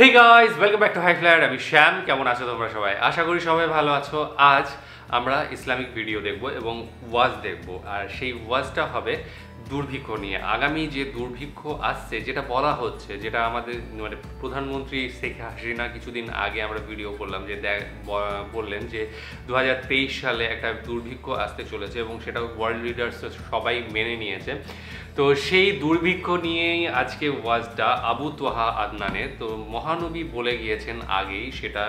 Hey guys welcome back to High Flyer আমি শ্যাম কেমন আছো তোমরা সবাই? আশা করি সবাই ভালো আছো। আজ আমরা ইসলামিক ভিডিও দেখব এবং ওয়াজ দেখব, আর সেই ওয়াজটা হবে দুর্ভিক্ষ নিয়ে। আগামী যে দুর্ভিক্ষ আসছে, যেটা বলা হচ্ছে, যেটা আমাদের মানে প্রধানমন্ত্রী শেখ হাসিনা কিছুদিন আগে আমরা ভিডিও করলাম যে দেখ বললেন যে দু হাজার তেইশ সালে একটা দুর্ভিক্ষ আসতে চলেছে এবং সেটা ওয়ার্ল্ড লিডার্স সবাই মেনে নিয়েছে। তো সেই দুর্ভিক্ষ নিয়েই আজকে ওয়াজটা আবু তোহা আদনানের। তো মহানবী বলে গিয়েছেন আগেই সেটা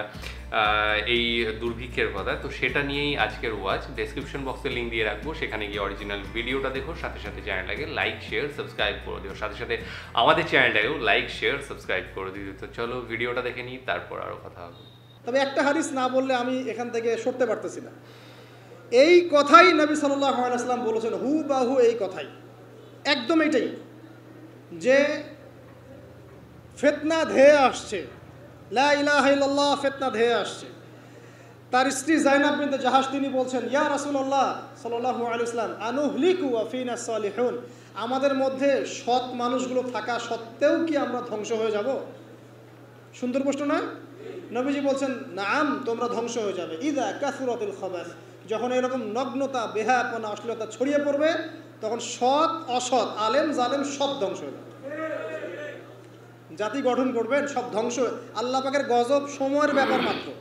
এই দুর্ভিক্ষের কথা। তো সেটা নিয়েই আজকের ওয়াজ। ডেসক্রিপশন বক্সে লিঙ্ক দিয়ে রাখব। সেখানে গিয়ে অরিজিনাল ভিডিওটা দেখো। সাথে সাথে চ্যানেলটাকে লাইক শেয়ার সাবস্ক্রাইব করে দিও। সাথে সাথে আমাদের চ্যানেলটাকেও লাইক শেয়ার সাবস্ক্রাইব করে দিও। তো চলো ভিডিওটা দেখে নিই, তারপর আরও কথা হবে। তবে একটা হাদিস না বললে আমি এখান থেকে সরতে পারতেছি না। এই কথাই নবী আলাইসাল্লাম বলেছেন হু বা হু এই কথাই। একদম এটাই যে ফেতনা ধেয়ে আসছে। লা ইলাহা ইল্লাল্লাহ ফেতনা ধেয়ে আসছে। তার স্ত্রী জাইনাব বিনতে জাহাজ তিনি বলছেন, ইয়া রাসূলুল্লাহ সাল্লাল্লাহু আলাইহি সাল্লাম আনুহলিকু ওয়া ফিনা সালিহুন? আমাদের মধ্যে সৎ মানুষগুলো থাকা সত্ত্বেও কি আমরা ধ্বংস হয়ে যাব? সুন্দর প্রশ্ন নয়? নবীজি বলছেন, নাম, তোমরা ধ্বংস হয়ে যাবে। ইদা কাসুরাতুল খবাস। যখন এরকম নগ্নতা বেহাপনা অশ্লীলতা ছড়িয়ে পড়বে, তখন সৎ, অসৎ, আলেম, জালেম সব ধ্বংস হয়ে যাবে। জাতি গঠন করবেন, সব ধ্বংস আল্লাহ পাকের গজব সময়ের ব্যাপার মাত্র।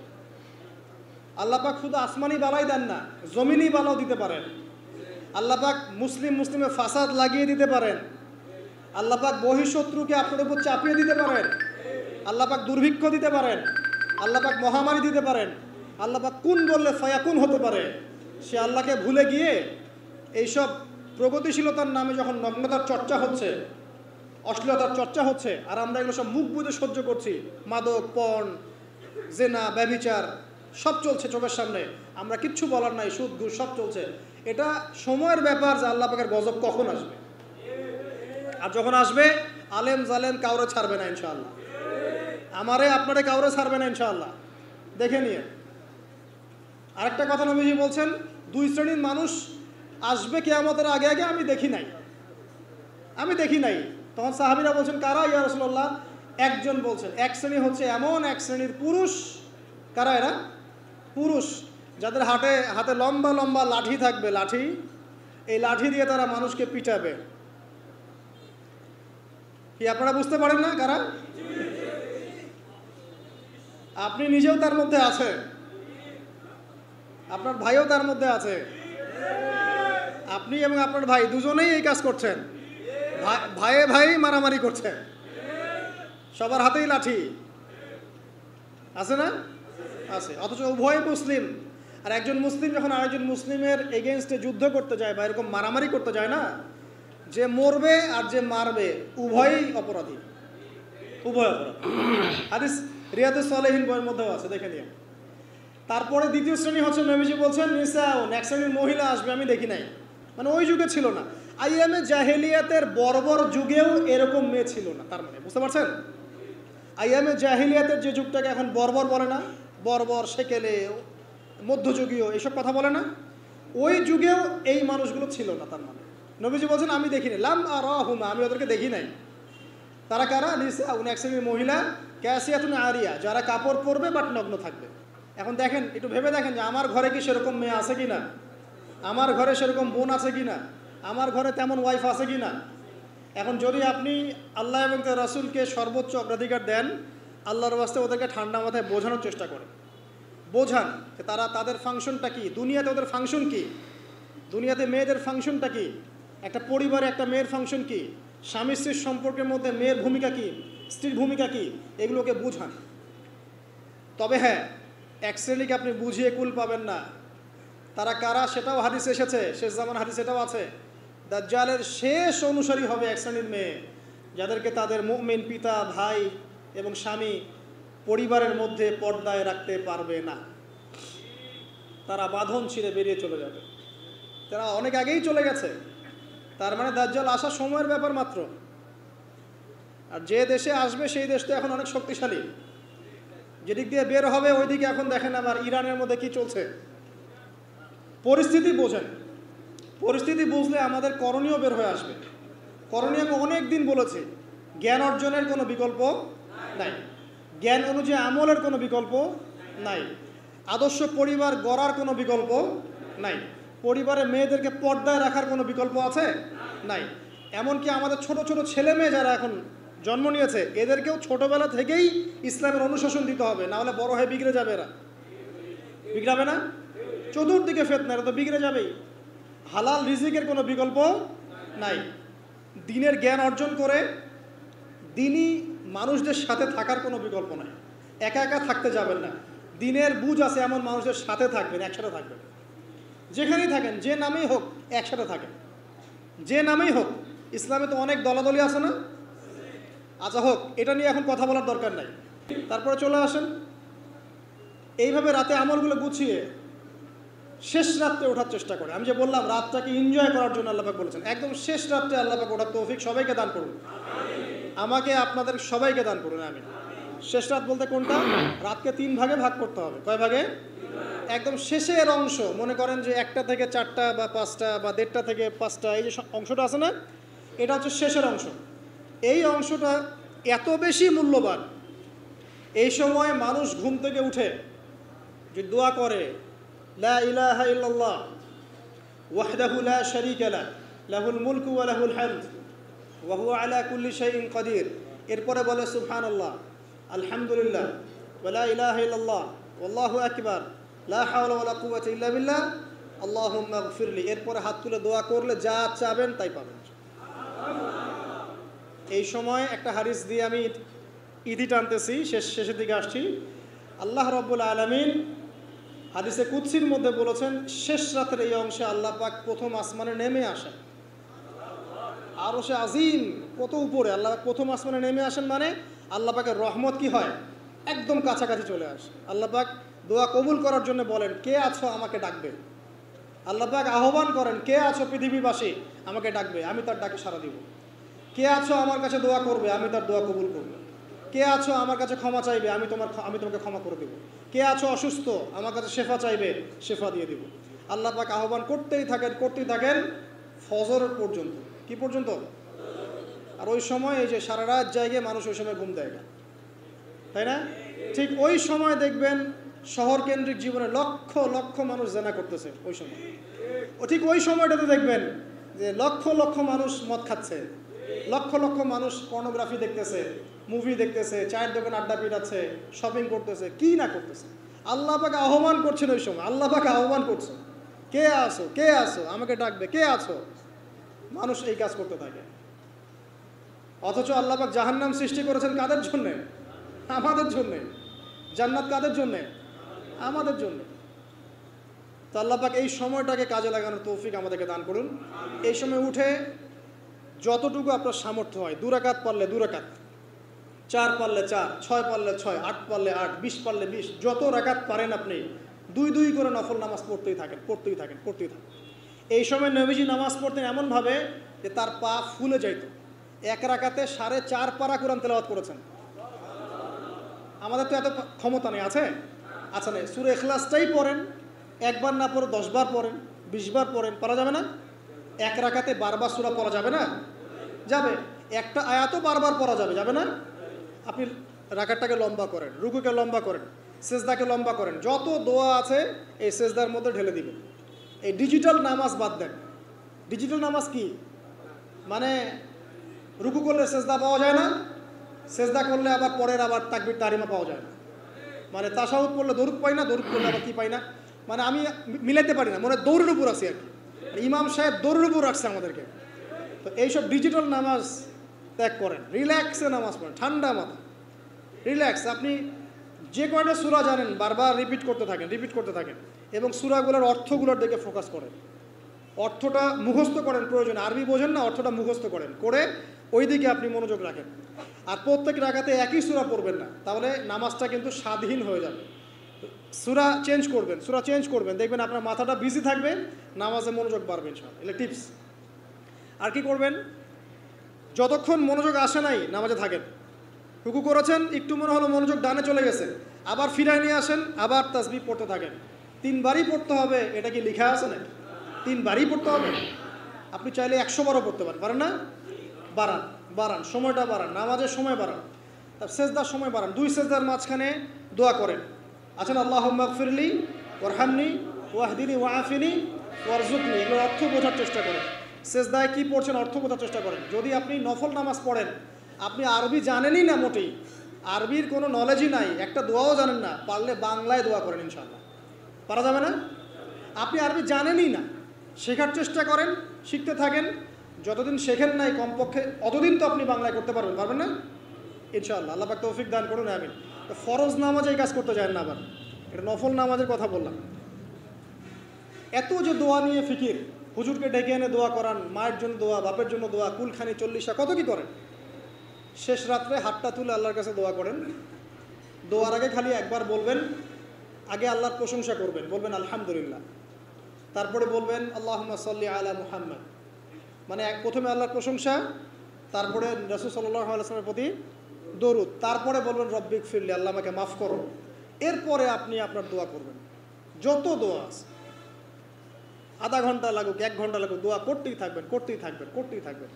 আল্লাহ পাক শুধু আসমানি বালাই দেন না, জমিনি বালাও দিতে পারেন। আল্লাহ পাক মুসলিম মুসলিমে ফাসাদ লাগিয়ে দিতে পারেন। আল্লাহ পাক বহিঃশত্রুকে আপনার উপর চাপিয়ে দিতে পারেন। আল্লাহ পাক দুর্ভিক্ষ দিতে পারেন। আল্লাহ পাক মহামারী দিতে পারেন। আল্লাহ পাক কোন বললে ফায়াকুন হতে পারে? সে আল্লাহকে ভুলে গিয়ে এইসব প্রগতিশীলতার নামে যখন নগ্নতার চর্চা হচ্ছে, অশ্লীলতার চর্চা হচ্ছে, আর আমরা এগুলো সব মুখ বুঝে সহ্য করছি, মাদক, পণ, জেনা, ব্যভিচার, সব চলছে চোখের সামনে, আমরা কিচ্ছু বলার নাই, সুদ, ঘুষ, সব চলছে। এটা সময়ের ব্যাপার যে আল্লাহ পাকের গজব কখন আসবে? আর যখন আসবে, আলেম জালেম কাউরে ছাড়বে না ইনশাআল্লাহ। আমারে, আপনারে কাউরে ছাড়বে না ইনশাআল্লাহ। দেখে নিয়ে। আরেকটা কথা নবীজি বলছেন, দুই শ্রেণির মানুষ আসবে কেয়ামতের আগে আগে আমি দেখি নাই। আমি দেখি নাই। তখন সাহাবিরা বলছেন, কারা ইয়া রসুল্লাহ একজন বলছেন, এক শ্রেণি হচ্ছে এমন এক শ্রেণির পুরুষ। কারা এরা? পুরুষ। যাদের হাতে হাতে লম্বা লম্বা লাঠি থাকবে, লাঠি। এই লাঠি দিয়ে তারা মানুষকে পিটাবে। কি আপনারা বুঝতে পারেন না কারা? আপনি নিজেও তার মধ্যে আছেন। আপনার ভাইও তার মধ্যে আছে। আপনি এবং আপনার ভাই দুজনেই এই কাজ করছেন। ভাইয়ে ভাই মারামারি করছেন। সবার হাতেই লাঠি। আছে না? আছে। অথচ উভয় মুসলিম। আর একজন মুসলিম যখন আরেকজন মুসলিমের এগেনস্টে যুদ্ধ করতে যায় বা এরকম মারামারি করতে যায় না, যে মরবে আর যে মারবে উভয়ই অপরাধী। উভয় অপরাধী। হাদিস রিয়াদুস সালেহীন বইয়ের মধ্যেও আছে, দেখে নিয়ে তারপরে দ্বিতীয় শ্রেণি হচ্ছে নবীজি বলছেন নিসাউন এক শ্রেণির মহিলা আসবে, আমি দেখি নাই। মানে ওই যুগে ছিল না। আইএমএ জাহেলিয়াতের বর্বর যুগেও এরকম মেয়ে ছিল না, তার মানে বুঝতে পারছেন? আইএমএ জাহিলিয়াতের যে যুগটাকে এখন বর্বর বলে না, বর্বর, সেকেলে, মধ্যযুগীয়, এসব কথা বলে না, ওই যুগেও এই মানুষগুলো ছিল না, তার মানে। নবীজি বলছেন, আমি দেখিনি লাম আর হুমা আমি ওদেরকে দেখি নাই। তারা কারা? নিসা এক শ্রেণির মহিলা, ক্যাসিয়াতুন আরিয়া, যারা কাপড় পরবে বাট নগ্ন থাকবে। এখন দেখেন, একটু ভেবে দেখেন যে আমার ঘরে কি সেরকম মেয়ে আছে কি না আমার ঘরে সেরকম বোন আছে কি না আমার ঘরে তেমন ওয়াইফ আছে কি না এখন যদি আপনি আল্লাহ এবং তার রাসুলকে সর্বোচ্চ অগ্রাধিকার দেন, আল্লাহর বাস্তে ওদেরকে ঠান্ডা মাথায় বোঝানোর চেষ্টা করেন। বোঝান যে তারা তাদের ফাংশনটা কি? দুনিয়াতে ওদের ফাংশন কি? দুনিয়াতে মেয়েদের ফাংশনটা কি? একটা পরিবারে একটা মেয়ের ফাংশন কি? স্বামী স্ত্রীর সম্পর্কের মধ্যে মেয়ের ভূমিকা কি? স্ত্রীর ভূমিকা কি? এগুলোকে বুঝান। তবে হ্যাঁ এক শ্রেণীকে আপনি বুঝিয়ে কুল পাবেন না। তারা কারা সেটাও হাদিস এসেছে, শেষ জামান হাদিস এটাও আছে। দাজ্জালের শেষ অনুসারী হবে এক শ্রেণির মেয়ে, যাদেরকে তাদের মুমিন পিতা, ভাই এবং স্বামী পরিবারের মধ্যে পর্দায় রাখতে পারবে না। তারা বাঁধন ছিঁড়ে বেরিয়ে চলে যাবে। তারা অনেক আগেই চলে গেছে। তার মানে দাজ্জাল আসার সময়ের ব্যাপার মাত্র। আর যে দেশে আসবে, সেই দেশটা এখন অনেক শক্তিশালী। যেদিক দিয়ে বের হবে, ওইদিকে এখন দেখেন আবার ইরানের মধ্যে কি চলছে। পরিস্থিতি বোঝেন। পরিস্থিতি বুঝলে আমাদের করণীয় বের হয়ে আসবে। করণীয় আমি অনেক দিন বলেছি, জ্ঞান অর্জনের কোনো বিকল্প নাই। জ্ঞান অনুযায়ী আমলের কোনো বিকল্প নাই। আদর্শ পরিবার গড়ার কোনো বিকল্প নাই। পরিবারে মেয়েদেরকে পর্দায় রাখার কোনো বিকল্প আছে? নাই। এমনকি আমাদের ছোট ছোট ছেলে মেয়ে যারা এখন জন্ম নিয়েছে। এদেরকেও ছোটবেলা থেকেই ইসলামের অনুশাসন দিতে হবে, না হলে বড় হয়ে বিগড়ে যাবে এরা। বিগড়াবে না? চতুর্দিকে ফেতনা, এরা তো বিগড়ে যাবেই। হালাল রিজিকের কোনো বিকল্প নাই। দিনের জ্ঞান অর্জন করে দিনই মানুষদের সাথে থাকার কোনো বিকল্প নাই। একা একা থাকতে যাবেন না। দিনের বুঝ আছে এমন মানুষদের সাথে থাকবেন, একসাথে থাকবেন। যেখানেই থাকেন, যে নামেই হোক, একসাথে থাকেন। যে নামেই হোক, ইসলামে তো অনেক দলাদলি আছে না? আচ্ছা হোক, এটা নিয়ে এখন কথা বলার দরকার নাই। তারপরে চলে আসেন। এইভাবে রাতে আমলগুলো গুছিয়ে শেষ রাত্রে ওঠার চেষ্টা করে। আমি যে বললাম, রাতটাকে এনজয় করার জন্য আল্লাপাক বলেছেন। একদম শেষ রাত্রে আল্লাপাক ওঠার তৌফিক সবাইকে দান করুন। আমাকে, আপনাদের সবাইকে দান করুন আমি শেষ রাত বলতে কোনটা? রাতকে তিন ভাগে ভাগ করতে হবে। কয় ভাগে? একদম শেষের অংশ, মনে করেন যে একটা থেকে চারটা বা পাঁচটা বা দেড়টা থেকে পাঁচটা, এই যে অংশটা আছে না? এটা হচ্ছে শেষের অংশ। এই অংশটা এত বেশি মূল্যবান। এই সময় মানুষ ঘুম থেকে উঠে, যে দোয়া করে কুল্লি এরপরে বলে, সুবহানাল্লাহ, আলহামদুলিল্লাহ, ওয়া লা ইলাহা ইল্লাল্লাহ, ওয়াল্লাহু আকবার, লা এরপরে হাত তুলে দোয়া করলে যা চাবেন তাই পাবেন। এই সময় একটা হারিস দিয়ে আমি ইদি টানতেছি, শেষ শেষের দিকে আসছি। আল্লাহ রব্বুল আলমিন হাদিসে কুৎসির মধ্যে বলেছেন, শেষ রাতের এই অংশে আল্লাহ পাক প্রথম আসমানে নেমে আসেন। আরও সে আজিম কত উপরে? আল্লাহ প্রথম আসমানে নেমে আসেন মানে আল্লাহ পাকের রহমত কি হয়? একদম কাছাকাছি চলে আসে। আল্লাহ পাক দোয়া কবুল করার জন্য বলেন, কে আছো আমাকে ডাকবে? আল্লাহ পাক আহ্বান করেন, কে আছো পৃথিবীবাসী আমাকে ডাকবে? আমি তার ডাকে সারা দিব। কে আছো আমার কাছে দোয়া করবে, আমি তার দোয়া কবুল করব। কে আছো আমার কাছে ক্ষমা চাইবে, আমি তোমার আমি তোমাকে ক্ষমা করে দেবো। কে আছো অসুস্থ, আমার কাছে শেফা চাইবে, শেফা দিয়ে দেবো। আল্লাহ পাক আহ্বান করতেই থাকেন করতেই থাকেন ফজর পর্যন্ত। কি পর্যন্ত? আর ওই সময় এই যে সারা রাত জায়গায় মানুষ ওই সময় ঘুম দেয় না। তাই না? ঠিক ওই সময় দেখবেন শহর কেন্দ্রিক জীবনে লক্ষ লক্ষ মানুষ জেনা করতেছে ওই সময়। ঠিক ওই সময়টাতে দেখবেন যে লক্ষ লক্ষ মানুষ মদ খাচ্ছে। লক্ষ লক্ষ মানুষ পর্নোগ্রাফি দেখতেছে মুভি দেখতেছে, চায়ের দোকান আড্ডা পিটাচ্ছে শপিং করতেছে, কি না করতেছে? আল্লাহ পাকে আহ্বান করছেন ওই সময়, আল্লাহ পাকে আহ্বান করছেন। কে আসো কে আসো আমাকে ডাকবে, কে আছো? মানুষ এই কাজ করতে থাকে। অথচ আল্লাহ পাক জাহান্নাম সৃষ্টি করেছেন কাদের জন্যে? আমাদের জন্যে। জান্নাত কাদের জন্যে? আমাদের জন্য। তো আল্লাহ পাক এই সময়টাকে কাজে লাগানোর তৌফিক আমাদেরকে দান করুন। এই সময় উঠে যতটুকু আপনার সামর্থ্য হয় দুরাকাত পারলে দুরাকাত চার পারলে চার, ছয় পারলে ছয়, আট পারলে আট, বিশ পারলে বিশ, যত রাকাত পারেন আপনি, দুই দুই করে নফল নামাজ পড়তেই থাকেন পড়তেই থাকেন পড়তেই থাকেন। এই সময় নবীজি নামাজ পড়তেন এমনভাবে যে তার পা ফুলে যাইত। এক রাকাতে সাড়ে চার পারা কোরআন তেলাওয়াত করেছেন। আমাদের তো এত ক্ষমতা নেই, আছে? আচ্ছা নেই, সুরে এখলাসটাই পড়েন, একবার না পড়ে দশবার পড়েন বিশবার পড়েন, পারা যাবে না? এক রাকাতে বারবার সুরা পড়া যাবে না? যাবে। একটা আয়াতও বারবার পড়া যাবে যাবে না? আপনি রাকাতটাকে লম্বা করেন, রুকুকে লম্বা করেন, সেজদাকে লম্বা করেন, যত দোয়া আছে এই সেজদার মধ্যে ঢেলে দিবেন। এই ডিজিটাল নামাজ বাদ দেন। ডিজিটাল নামাজ কি? মানে রুকু করলে সেজদা পাওয়া যায় না, সেজদা করলে আবার পরের আবার তাকবির, তারিমা পাওয়া যায় না। মানে তাসাউদ করলে দরুদ পাই না, দরুদ পড়লে আবার কী পাই না? মানে আমি মিলাইতে পারি না, মনে দৌড়ের উপর আছি আর কি। ইমাম সাহেব দৌড়ের উপর রাখছে আমাদেরকে। তো এইসব ডিজিটাল নামাজ ত্যাগ করেন। রিল্যাক্সে নামাজ পড়েন, ঠান্ডা মাথা রিল্যাক্স, আপনি যে কয়টা সুরা জানেন, বারবার রিপিট করতে থাকেন রিপিট করতে থাকেন, এবং সুরাগুলোর অর্থগুলোর দিকে ফোকাস করেন। অর্থটা মুখস্থ করেন, প্রয়োজন আরবি বোঝেন না, অর্থটা মুখস্থ করেন। করে ওই দিকে আপনি মনোযোগ রাখেন। আর প্রত্যেক রাখাতে একই সুরা পড়বেন না। তাহলে নামাজটা কিন্তু স্বাধীন হয়ে যাবে। সুরা চেঞ্জ করবেন, সুরা চেঞ্জ করবেন, দেখবেন আপনার মাথাটা বিজি থাকবে, নামাজে মনোযোগ বাড়বে ইনশাআল্লাহ। এগুলো টিপস আর কি করবেন? যতক্ষণ মনোযোগ আসে নাই, নামাজে থাকেন। রুকু করেছেন, একটু মনে হলো মনোযোগ ডানে চলে গেছে। আবার ফিরায় নিয়ে আসেন, আবার তাসবি পড়তে থাকেন। তিনবারই পড়তে হবে, এটা কি লেখা আছে নাকি? তিনবারই পড়তে হবে। আপনি চাইলে একশো বারও পড়তে পারেন। পারেন না? বাড়ান বাড়ান, সময়টা বাড়ান, নামাজের সময় বাড়ান। তার সেজদার সময় বাড়ান। দুই সেজদার মাঝখানে দোয়া করেন। আছেন আল্লাহ মকফিরলি ওরহামনি ওয়াহদিনী ওয়াফিনি ওয়ারজুকনি এগুলোর অর্থ বোঝার চেষ্টা করেন। সেজদায় কী পড়ছেন, অর্থ বোঝার চেষ্টা করেন। যদি আপনি নফল নামাজ পড়েন, আপনি আরবি জানেনই না মোটেই। আরবির কোনো নলেজই নাই, একটা দোয়াও জানেন না, পারলে বাংলায় দোয়া করেন ইনশাল্লাহ পারা যাবে না? আপনি আরবি জানেনই না। শেখার চেষ্টা করেন, শিখতে থাকেন। যতদিন শেখেন নাই কমপক্ষে, অতদিন তো আপনি বাংলায় করতে পারবেন পারবেন না? ইনশাআল্লাহ, আল্লাহ পাক তৌফিক দান করুন, আমিন। ফরজ নামাজে এই কাজ করতে যায় না আবার। এটা নফল নামাজের কথা বললাম। এত যে দোয়া নিয়ে ফিকির, হুজুরকে ডেকে এনে দোয়া করান, মায়ের জন্য দোয়া, বাপের জন্য দোয়া, কুলখানি চল্লিশা কত কি করেন শেষ রাত্রে হাতটা তুলে আল্লাহর কাছে দোয়া করেন। দোয়ার আগে খালি একবার বলবেন, আগে আল্লাহর প্রশংসা করবেন, বলবেন আলহামদুলিল্লাহ। তারপরে বলবেন আল্লাহ সাল্লি আলা মুহাম্মদ। মানে এক প্রথমে আল্লাহর প্রশংসা, তারপরে রসুল সাল্লাহ আলাইসলামের প্রতি দরুদ, তারপরে বলবেন, রব্বিক ফিরলি, আল্লাহ আমাকে মাফ করো। এরপরে আপনি আপনার দোয়া করবেন। যত দোয়া আছে, আধা ঘণ্টা লাগুক, এক ঘণ্টা লাগুক, দোয়া করতেই থাকবেন করতেই থাকবেন করতেই থাকবেন।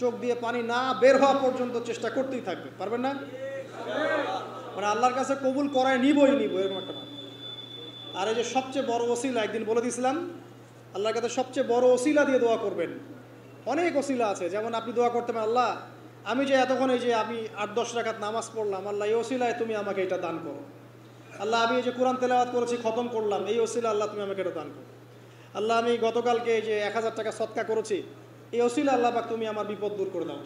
চোখ দিয়ে পানি না বের হওয়া পর্যন্ত চেষ্টা করতেই থাকবেন, পারবেন না? মানে আল্লাহর কাছে কবুল করায় নিবই নিব, এরকম একটা। আর এই যে সবচেয়ে বড় ওসিলা, একদিন বলে দিয়েছিলাম, আল্লাহর কাছে সবচেয়ে বড় ওসিলা দিয়ে দোয়া করবেন। অনেক ওসিলা আছে, যেমন আপনি দোয়া করতে পারেন, আল্লাহ আমি যে এতক্ষণ এই যে আমি আট, দশ রাকাত নামাজ পড়লাম, আল্লাহ, এই ওসিলায় তুমি আমাকে এটা দান করো। আল্লাহ, আমি এই যে কোরআন তেলাওয়াত করেছি, খতম করলাম, এই ওসিলা আল্লাহ, তুমি আমাকে এটা দান করো। আল্লাহ, আমি গতকালকে এই যে এক হাজার টাকা সৎকা করেছি, এই ওসিলা আল্লাহ পাক তুমি আমার বিপদ দূর করে দাও।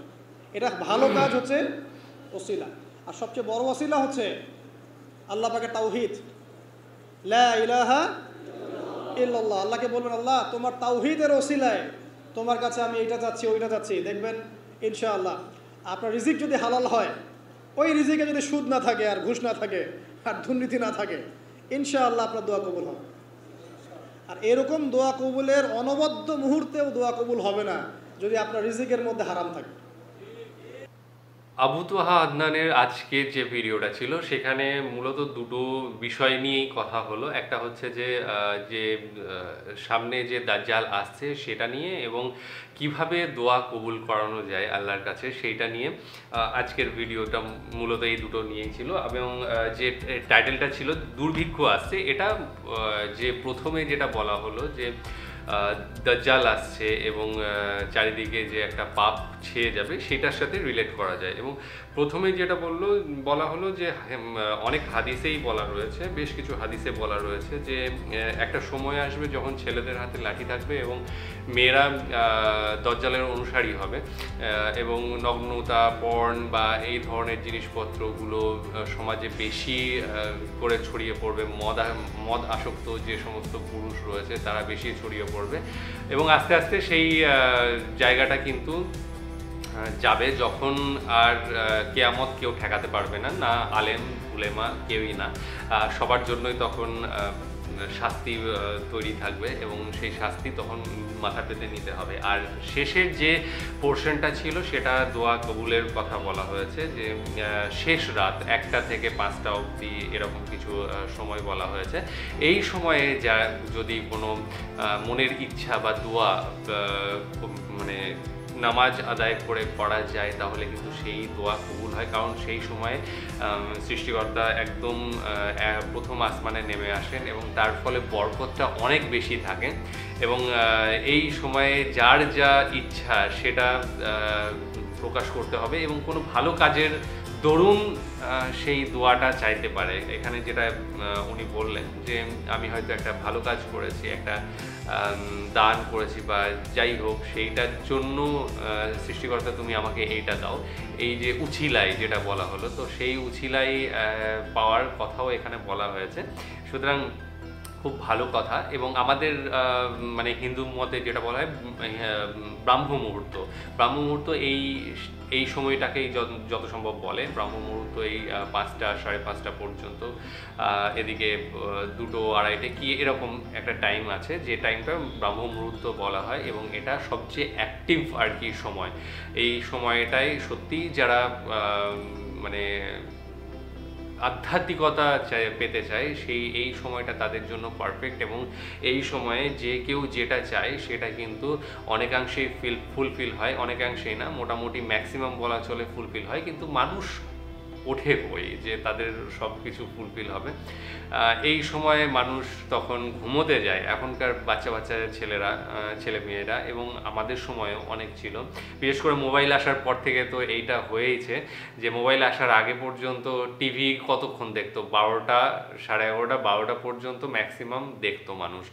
এটা ভালো কাজ হচ্ছে ওসিলা। আর সবচেয়ে বড় ওসিলা হচ্ছে আল্লাহ পাকের তাওহিদ। ইলাহা ইল্লাল্লাহ। আল্লাহকে বলবেন, আল্লাহ, তোমার তাওহিদের ওসিলায় তোমার কাছে আমি এইটা চাচ্ছি, ওইটা চাচ্ছি। দেখবেন, ইনশাআল্লাহ আপনার রিজিক যদি হালাল হয়, ওই রিজিকে যদি সুদ না থাকে আর ঘুষ না থাকে আর দুর্নীতি না থাকে, ইনশাআল্লাহ আপনার দোয়া কবুল হবে। আর এরকম দোয়া কবুলের অনবদ্য মুহূর্তেও দোয়া কবুল হবে না যদি আপনার রিজিকের মধ্যে হারাম থাকে। আবু তোহা আদনানের আজকের যে ভিডিওটা ছিল, সেখানে মূলত দুটো বিষয় নিয়েই কথা হলো। একটা হচ্ছে যে যে সামনে যে দাজ্জাল আসছে সেটা নিয়ে এবং কীভাবে দোয়া কবুল করানো যায় আল্লাহর কাছে সেইটা নিয়ে আজকের ভিডিওটা মূলত এই দুটো নিয়েই ছিল। এবং যে টাইটেলটা ছিল, দুর্ভিক্ষ আসছে, এটা যে প্রথমে যেটা বলা হলো যে দাজ্জাল আসছে এবং চারিদিকে যে একটা পাপ ছেয়ে যাবে, সেটার সাথে রিলেট করা যায়। এবং প্রথমে যেটা বলল, বলা হলো যে অনেক হাদিসেই বলা রয়েছে, বেশ কিছু হাদিসে বলা রয়েছে যে একটা সময় আসবে যখন ছেলেদের হাতে লাঠি থাকবে এবং মেয়েরা দজ্জালের অনুসারী হবে। এবং নগ্নতা পর্ন বা এই ধরনের জিনিসপত্রগুলো সমাজে বেশি করে ছড়িয়ে পড়বে। মদ মদ আসক্ত যে সমস্ত পুরুষ রয়েছে, তারা বেশি ছড়িয়ে পড়বে এবং আস্তে আস্তে সেই জায়গাটা কিন্তু যাবে যখন আর কেয়ামত কেউ ঠেকাতে পারবে না। না আলেম, উলেমা, কেউই না। সবার জন্যই তখন শাস্তি তৈরি থাকবে এবং সেই শাস্তি তখন মাথা পেতে নিতে হবে। আর শেষের যে পোর্শনটা ছিল, সেটা দোয়া কবুলের কথা বলা হয়েছে যে শেষ রাত একটা থেকে পাঁচটা অবধি এরকম কিছু সময় বলা হয়েছে। এই সময়ে যা, যদি কোনো মনের ইচ্ছা বা দোয়া মানে নামাজ আদায় করে পড়া যায়, তাহলে কিন্তু সেই দোয়া কবুল হয়। কারণ সেই সময়ে সৃষ্টিকর্তা একদম প্রথম আসমানে নেমে আসেন এবং তার ফলে বরকতটা অনেক বেশি থাকে এবং এই সময়ে যার যা ইচ্ছা সেটা প্রকাশ করতে হবে এবং কোনো ভালো কাজের দরুন সেই দোয়াটা চাইতে পারে। এখানে যেটা উনি বললেন যে, আমি হয়তো একটা ভালো কাজ করেছি, একটা দান করেছি বা যাই হোক, সেইটার জন্য সৃষ্টিকর্তা তুমি আমাকে এইটা দাও। এই যে উছিলাই যেটা বলা হলো, তো সেই উছিলাই পাওয়ার কথাও এখানে বলা হয়েছে। সুতরাং খুব ভালো কথা এবং আমাদের মানে হিন্দু মতে যেটা বলা হয় ব্রাহ্ম মুহূর্ত। ব্রাহ্ম মুহূর্ত এই এই সময়টাকেই যত সম্ভব বলে। ব্রাহ্ম মুহূর্ত এই পাঁচটা, সাড়ে পাঁচটা পর্যন্ত এদিকে দুটো আড়াইটে কি এরকম একটা টাইম আছে যে টাইমটা ব্রাহ্ম মুহূর্ত বলা হয় এবং এটা সবচেয়ে অ্যাক্টিভ আর কি সময়। এই সময়টাই সত্যি যারা মানে আধ্যাত্মিকতা চাই, পেতে চায়, সেই, এই সময়টা তাদের জন্য পারফেক্ট এবং এই সময়ে যে কেউ যেটা চায় সেটা কিন্তু অনেকাংশেই ফিল ফুলফিল হয়, অনেকাংশেই না, মোটামুটি ম্যাক্সিমাম বলা চলে ফুলফিল হয়, কিন্তু মানুষ ওঠে বই যে তাদের সব কিছু ফুলফিল হবে। এই সময়ে মানুষ তখন ঘুমোতে যায়। এখনকার বাচ্চা বাচ্চা ছেলেরা ছেলে মেয়েরা এবং আমাদের সময়ও অনেক ছিল। বিশেষ করে মোবাইল আসার পর থেকে তো এইটা হয়েইছে যে মোবাইল আসার আগে পর্যন্ত টিভি কতক্ষণ দেখতো? বারোটা, সাড়ে এগারোটা, বারোটা পর্যন্ত ম্যাক্সিমাম দেখতো মানুষ।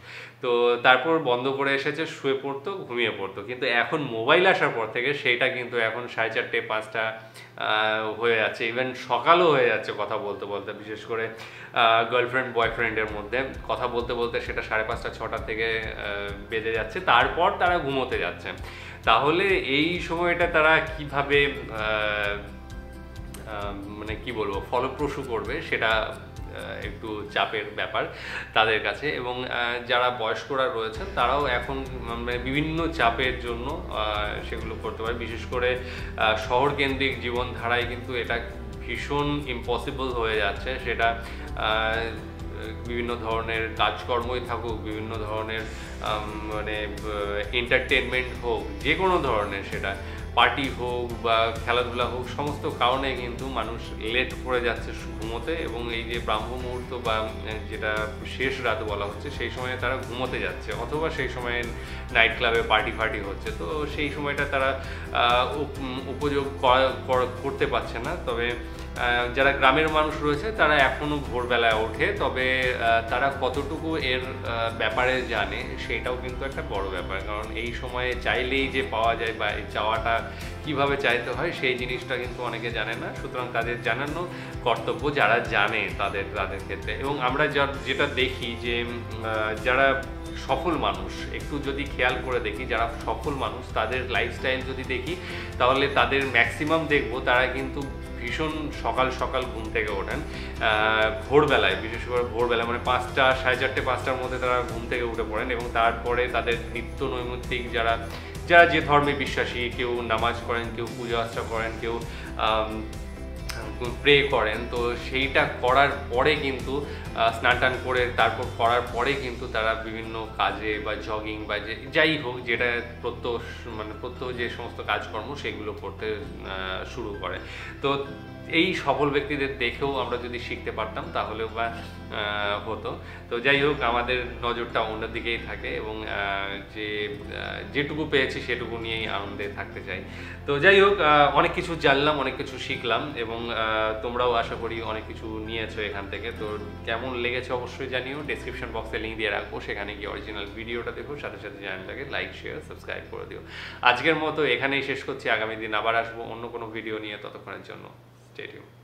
তো তারপর বন্ধ করে এসেছে, শুয়ে পড়তো, ঘুমিয়ে পড়তো। কিন্তু এখন মোবাইল আসার পর থেকে সেইটা কিন্তু এখন সাড়ে চারটে, পাঁচটা হয়ে যাচ্ছে। ইভেন সকালও হয়ে যাচ্ছে কথা বলতে বলতে বিশেষ করে গার্লফ্রেন্ড বয়ফ্রেন্ডের মধ্যে। কথা বলতে বলতে সেটা সাড়ে পাঁচটা ছটা থেকে বেজে যাচ্ছে। তারপর তারা ঘুমোতে যাচ্ছে। তাহলে এই সময়টা তারা কীভাবে মানে কি বলব ফলপ্রসূ করবে সেটা একটু চাপের ব্যাপার তাদের কাছে। এবং যারা বয়স্করা রয়েছেন তারাও এখন মানে বিভিন্ন চাপের জন্য সেগুলো করতে পারে। বিশেষ করে আহ, শহর কেন্দ্রিক জীবনধারায় কিন্তু এটা ভীষণ ইম্পসিবল হয়ে যাচ্ছে। সেটা বিভিন্ন ধরনের কাজকর্মই থাকুক, বিভিন্ন ধরনের মানে এন্টারটেনমেন্ট হোক যে কোনো ধরনের সেটা। পার্টি হোক বা খেলাধুলা হোক, সমস্ত কারণে কিন্তু মানুষ লেট করে যাচ্ছে ঘুমোতে এবং এই যে ব্রাহ্ম মুহূর্ত বা যেটা শেষ রাত বলা হচ্ছে, সেই সময়ে তারা ঘুমোতে যাচ্ছে অথবা সেই সময়ে নাইট ক্লাবে পার্টি ফার্টি হচ্ছে। তো সেই সময়টা তারা উপ- উপযোগ করা- করতে পারছে না। তবে যারা গ্রামের মানুষ রয়েছে, তারা এখনও ভোরবেলায় ওঠে। তবে তারা কতটুকু এর ব্যাপারে জানে, সেটাও কিন্তু একটা বড় ব্যাপার। কারণ এই সময়ে চাইলেই যে পাওয়া যায় বা চাওয়াটা কীভাবে চাইতে হয়, সেই জিনিসটা কিন্তু অনেকে জানে না। সুতরাং তাদের জানানো কর্তব্য যারা জানে তাদের তাদের ক্ষেত্রে। এবং আমরা যেটা দেখি যে যারা সফল মানুষ, একটু যদি খেয়াল করে দেখি, যারা সফল মানুষ, তাদের লাইফস্টাইল যদি দেখি, তাহলে তাদের ম্যাক্সিমাম দেখব, তারা কিন্তু ভীষণ সকাল সকাল ঘুম থেকে ওঠেন। ভোরবেলায়, বিশেষ করে ভোরবেলায় মানে পাঁচটা, সাড়ে চারটে, পাঁচটার মধ্যে তারা ঘুম থেকে উঠে পড়েন এবং তারপরে তাদের নিত্য নৈমিত্তিক যারা যারা যে ধর্মে বিশ্বাসী, কেউ নামাজ করেন কেউ পূজা আর্চা করেন, কেউ প্রে করেন, তো সেইটা করার পরে কিন্তু স্নান টান করে তারপর করার পরে কিন্তু তারা বিভিন্ন কাজে বা জগিং বা যে, যাই হোক, যেটা প্রত্যহ মানে প্রত্যহ যে সমস্ত কাজকর্ম সেগুলো করতে শুরু করে। তো এই সফল ব্যক্তিদের দেখেও আমরা যদি শিখতে পারতাম, তাহলেও বা হতো। তো যাই হোক, আমাদের নজরটা অন্যদিকেই থাকে এবং যে যেটুকু পেয়েছি সেটুকু নিয়েই আনন্দে থাকতে চাই। তো যাই হোক অনেক কিছু জানলাম, অনেক কিছু শিখলাম এবং তোমরাও আশা করি অনেক কিছু নিয়েছো এখান থেকে। তো কেমন লেগেছে অবশ্যই জানিও। ডেসক্রিপশন বক্সে লিঙ্ক দিয়ে রাখব। সেখানে গিয়ে অরিজিনাল ভিডিওটা দেখো। সাথে সাথে চ্যানেলটাকে লাইক শেয়ার সাবস্ক্রাইব করে দিও। আজকের মতো এখানেই শেষ করছি। আগামী দিন আবার আসব অন্য কোনো ভিডিও নিয়ে ততক্ষণের জন্য। Stay tuned.